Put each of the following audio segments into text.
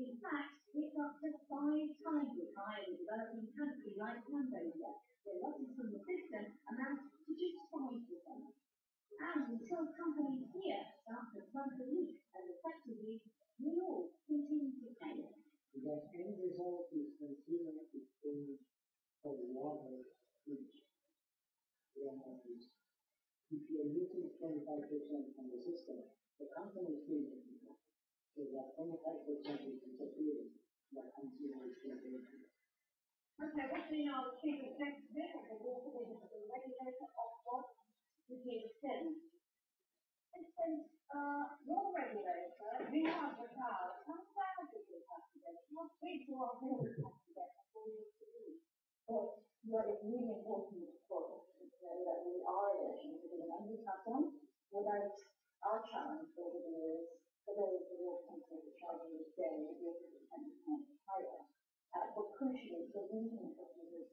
In fact, it's up to five times as high in a developing country like Cambodia, where losses from the system amount to just five percent. And until companies here start to front the leak and effectively, we all continue to pay. The end result is consumer exchange of water each. If you're using twenty-five percent from the system, the company is losing. So that twenty-five percent is disappearing, the consumer is getting. Okay, what's the, executive of the water business, the regulator of what, is Tim. It says, uh, your regulator, you have the power, far do you have to get? Bills have to get to? But what is really important for us is to that we are elections within London Council without our challenge over the years, for those who will the charging the day, the year to ten percent higher. Uh, but crucially, the reason for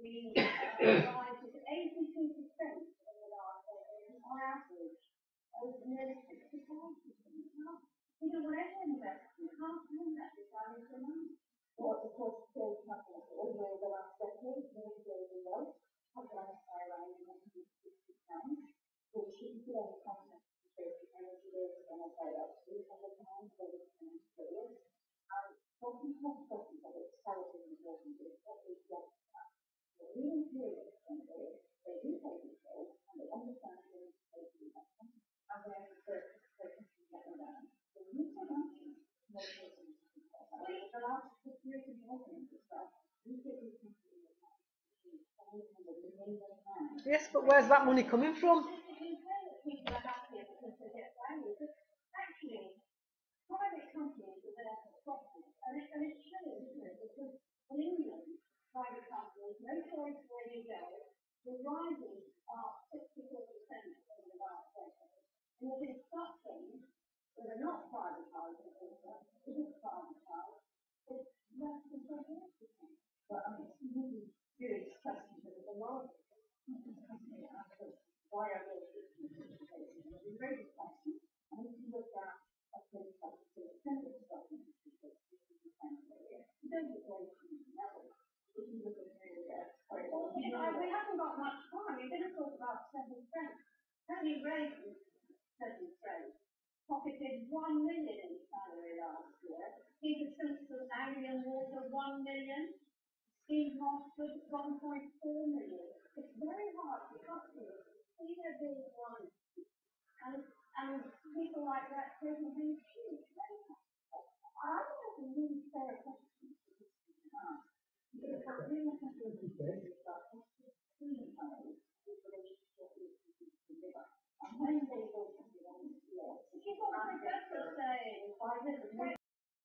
the, uh, rise is eighty-two percent in the last, uh, on average, over nearly sixty-five percent? You know, whatever investment, how can that be value for money? Well, of course, those companies over the last decade, many days ago, have run by around one hundred sixty pounds, which if you have a concept of basic energy bills, are going to pay about three hundred pounds, thirty pounds per year. Um, what we have questions of it's terribly important is what we get back. The real period when they, they do pay these bills, and they understand they need to pay these bills, and they have to they can get them down. The retail option, no person is to do that. And the last six years of working with stuff, we get these companies that have only have a million pounds. Yes, but where's that money coming from? You say that people are happier because they get value, but actually, private companies are there for profit, and it, and it shows, isn't it? Because in England, uh, private companies, no choice where you go, the rises are sixty-four percent over the last decade. And if in Scotland, where they're not privatised, of course, it is privatised, it's less than twenty-eight percent. But I mean, it's really serious question because the asks us, why are in we raise this question, and if you look at a place like the Senate government, is you don't get very. If you look at an area, sorry, Well, we haven't got much time, you're gonna talk about Severn Trent. Tony Wray's Severn Trent, pocketed one million in salary last year. Peter Simpson, Anglian Water, one million. Steve one point four million. It's very hard for customers to see their bills run. And, and people like that taking things